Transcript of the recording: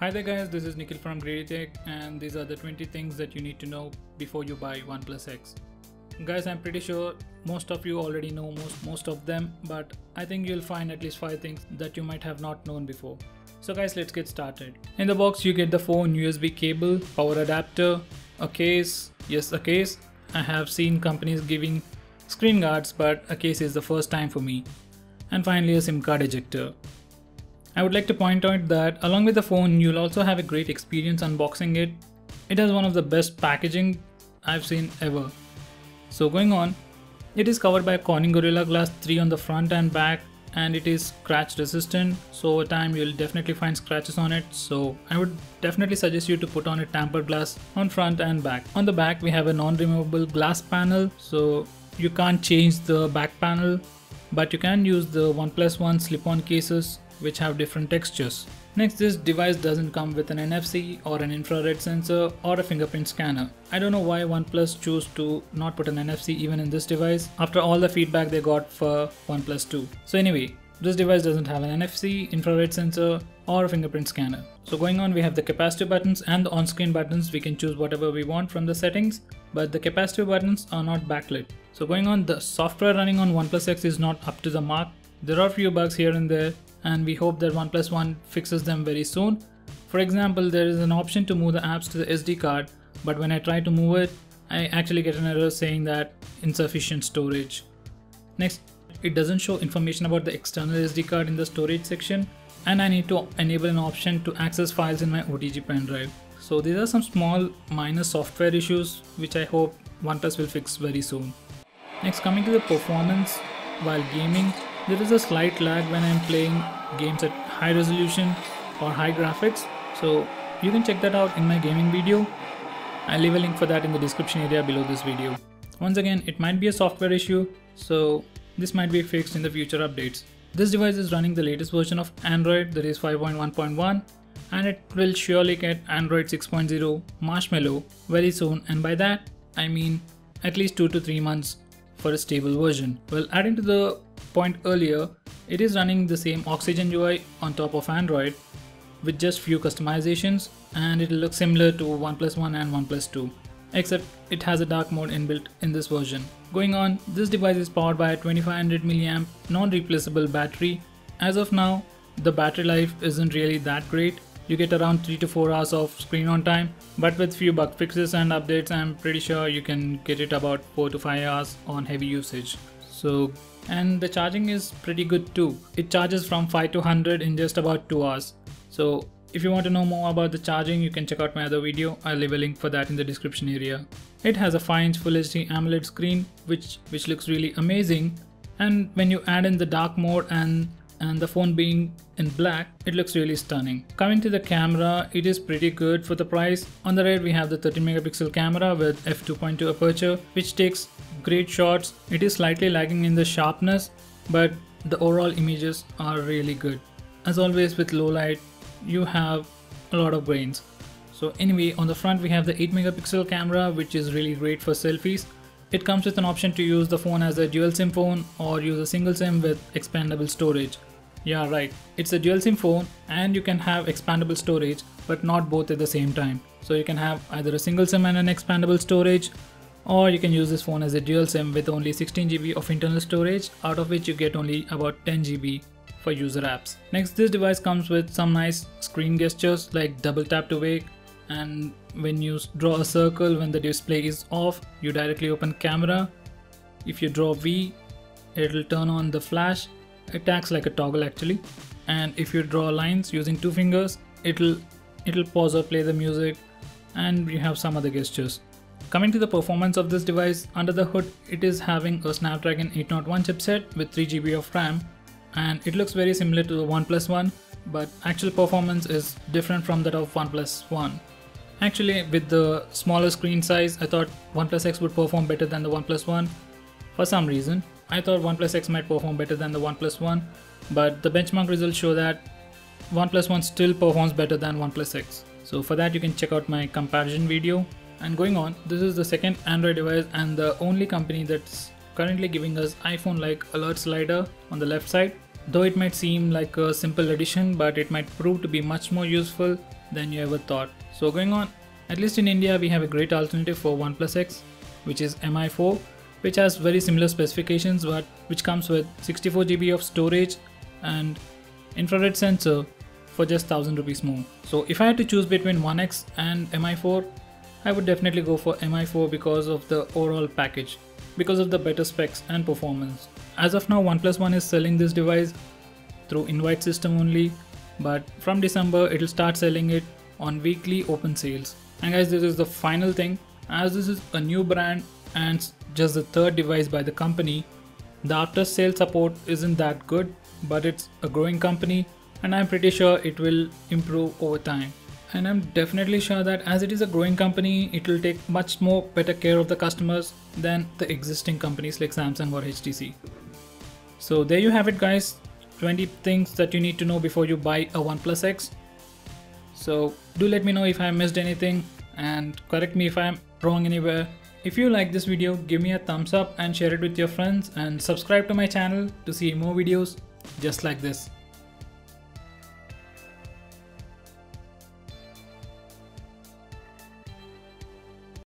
Hi there guys, this is Nikhil from Greedy Tech and these are the 20 things that you need to know before you buy OnePlus X. Guys, I'm pretty sure most of you already know most, most of them, but I think you'll find at least 5 things that you might have not known before. So guys, let's get started. In the box you get the phone USB cable, power adapter, a case, yes a case. I have seen companies giving screen guards but a case is the first time for me. And finally a SIM card ejector. I would like to point out that along with the phone, you'll also have a great experience unboxing it. It has one of the best packaging I've seen ever. So going on, it is covered by Corning Gorilla Glass 3 on the front and back and it is scratch resistant so over time you'll definitely find scratches on it so I would definitely suggest you to put on a tampered glass on front and back. On the back we have a non-removable glass panel so you can't change the back panel but you can use the OnePlus One slip-on cases which have different textures. Next, this device doesn't come with an NFC or an infrared sensor or a fingerprint scanner. I don't know why OnePlus chose to not put an NFC even in this device after all the feedback they got for OnePlus 2. So anyway, this device doesn't have an NFC, infrared sensor or a fingerprint scanner. So going on we have the capacitive buttons and the on-screen buttons we can choose whatever we want from the settings but the capacitive buttons are not backlit. So going on the software running on OnePlus X is not up to the mark. There are a few bugs here and there and we hope that OnePlus One fixes them very soon. For example, there is an option to move the apps to the SD card, but when I try to move it, I actually get an error saying that insufficient storage. Next, it doesn't show information about the external SD card in the storage section, and I need to enable an option to access files in my OTG pen drive. So these are some small minor software issues which I hope OnePlus will fix very soon. Next coming to the performance while gaming, there is a slight lag when I'm playing games at high resolution or high graphics so you can check that out in my gaming video. I'll leave a link for that in the description area below this video. Once again it might be a software issue so this might be fixed in the future updates. This device is running the latest version of Android that is 5.1.1 and it will surely get Android 6.0 Marshmallow very soon and by that I mean at least 2 to 3 months for a stable version. Well adding to the point earlier, it is running the same Oxygen UI on top of Android with just few customizations and it will look similar to OnePlus One and OnePlus 2 except it has a dark mode inbuilt in this version. Going on, this device is powered by a 2500 mAh non-replaceable battery. As of now, the battery life isn't really that great. You get around 3 to 4 hours of screen on time, but with few bug fixes and updates, I'm pretty sure you can get it about 4 to 5 hours on heavy usage. So and the charging is pretty good too. It charges from 5 to 100 in just about 2 hours. So if you want to know more about the charging, you can check out my other video. I'll leave a link for that in the description area. It has a 5-inch Full HD AMOLED screen, which which looks really amazing. And when you add in the dark mode and and the phone being in black, it looks really stunning. Coming to the camera, it is pretty good for the price. On the right, we have the 13 megapixel camera with f2.2 aperture, which takes great shots. It is slightly lagging in the sharpness, but the overall images are really good. As always with low light, you have a lot of grains. So anyway, on the front we have the 8 megapixel camera which is really great for selfies. It comes with an option to use the phone as a dual SIM phone or use a single SIM with expandable storage. Yeah right, it's a dual SIM phone and you can have expandable storage but not both at the same time. So you can have either a single SIM and an expandable storage or you can use this phone as a dual SIM with only 16GB of internal storage out of which you get only about 10GB for user apps. Next this device comes with some nice screen gestures like double tap to wake and when you draw a circle when the display is off you directly open camera. If you draw V it'll turn on the flash. It acts like a toggle actually and if you draw lines using two fingers it'll it'll pause or play the music and you have some other gestures. Coming to the performance of this device, under the hood it is having a Snapdragon 801 chipset with 3GB of RAM and it looks very similar to the OnePlus One but actual performance is different from that of OnePlus One. Actually with the smaller screen size I thought OnePlus X would perform better than the OnePlus One. For some reason I thought OnePlus X might perform better than the OnePlus One but the benchmark results show that OnePlus One still performs better than OnePlus X. So for that you can check out my comparison video and going on, this is the second Android device and the only company that's currently giving us iPhone like alert slider on the left side. Though it might seem like a simple addition, but it might prove to be much more useful than you ever thought. So going on, at least in India we have a great alternative for OnePlus X which is MI4 which has very similar specifications but which comes with 64GB of storage and infrared sensor for just 1000 rupees more. So if I had to choose between 1X and MI4 I would definitely go for MI4 because of the overall package because of the better specs and performance. As of now OnePlus One is selling this device through invite system only but from December it will start selling it on weekly open sales. And guys this is the final thing as this is a new brand and just the third device by the company the after sales support isn't that good but it's a growing company and I'm pretty sure it will improve over time. And I'm definitely sure that as it is a growing company, it will take much more better care of the customers than the existing companies like Samsung or HTC. So there you have it guys, 20 things that you need to know before you buy a OnePlus X. So do let me know if I missed anything and correct me if I'm wrong anywhere. If you like this video, give me a thumbs up and share it with your friends and subscribe to my channel to see more videos just like this.